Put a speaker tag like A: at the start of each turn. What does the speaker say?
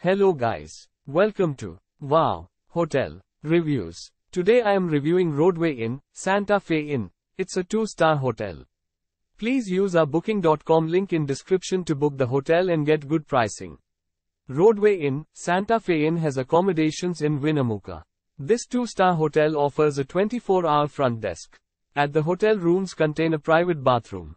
A: Hello guys. Welcome to Wow Hotel Reviews. Today I am reviewing Rodeway Inn, Santa Fe Inn. It's a 2-star hotel. Please use our booking.com link in description to book the hotel and get good pricing. Rodeway Inn, Santa Fe Inn has accommodations in Winnemucca. This 2-star hotel offers a 24-hour front desk. At the hotel rooms contain a private bathroom.